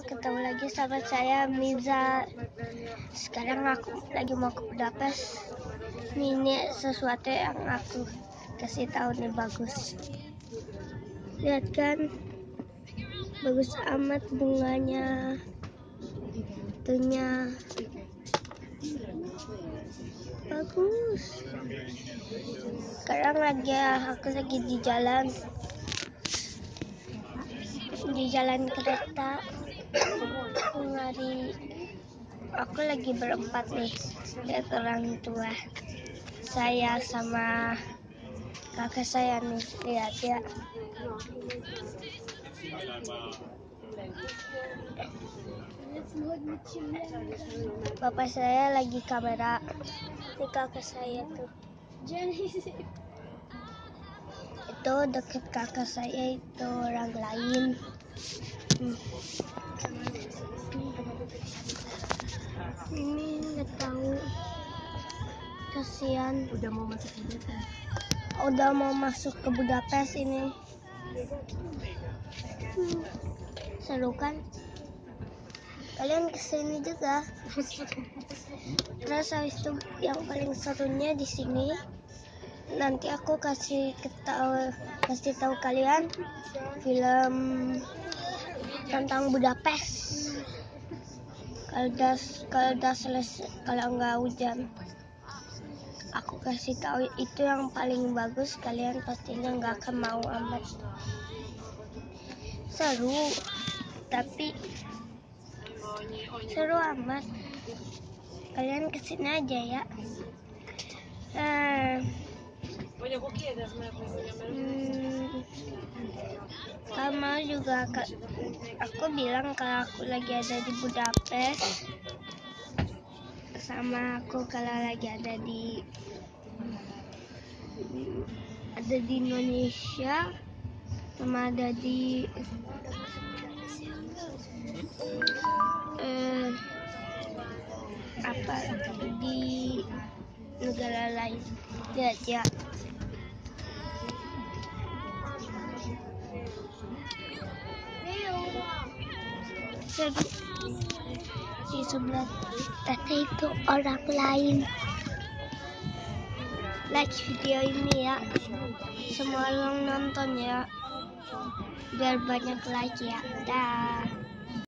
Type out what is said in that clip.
ketemu lagi sama saya Miza. Sekarang aku lagi mau ke Budapest. Ini sesuatu yang aku kasih tahu nih bagus. Lihat kan, bagus amat bunganya, tuhnya bagus. Sekarang lagi aku lagi di jalan di jalan kereta aku lagi berempat nih lihat orang tua saya sama kakak saya nih lihat ya. Bapak saya lagi kamera ini kakak saya tuh. Itu deket kakak saya itu orang lain. Hmm. Ini nggak tahu. Kasihan. Udah mau masuk Budapest. Udah mau masuk ke Budapest ini. Hmm. seru kan? Kalian ke sini juga. Terus habis itu yang paling serunya di sini. Nanti aku kasih ketahu kasih tahu kalian film tentang Budapest kalau udah kalau udah selesai kalau nggak hujan aku kasih tahu itu yang paling bagus kalian pastinya nggak akan mau amat. Seru tapi seru amat. Kalian ke sini aja ya. Uh, Hmm, sama juga aku bilang kalau aku lagi ada di Budapest sama aku kalau lagi ada di ada di Indonesia sama ada di eh, apa di negara lain. Ya ya seru di sebelah tete itu orang lain. Like video ini ya. Semua orang nonton ya. Biar banyak like ya. Dah